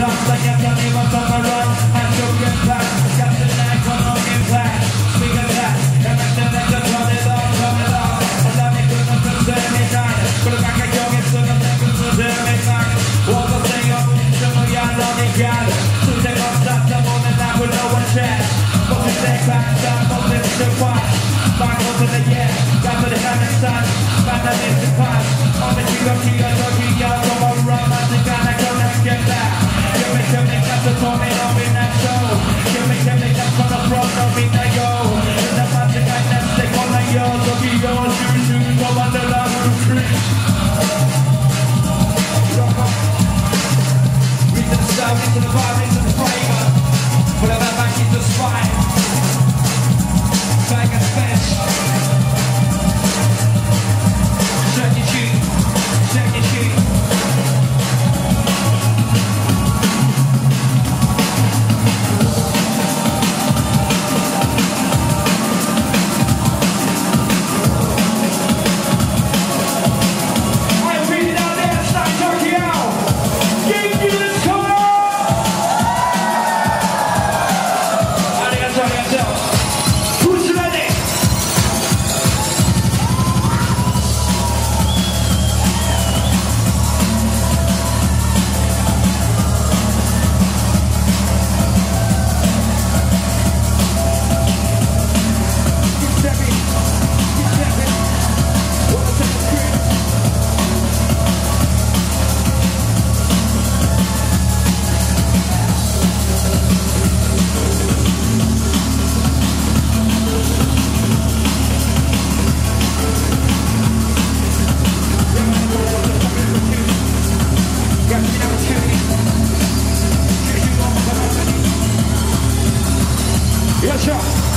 like I'm telling what's on my run. I took it back, got the knife on no impact. Speak of that, and I said that just run it off, run it och jag la dig gall. Så det var satt av månen där på no one chat. Måste se fakta, måste se fast. Back onto the yeah, got to the hand and sun. Back to this pass. On the tree of tree, I'm y'all go around. I'll be E assim, a chave?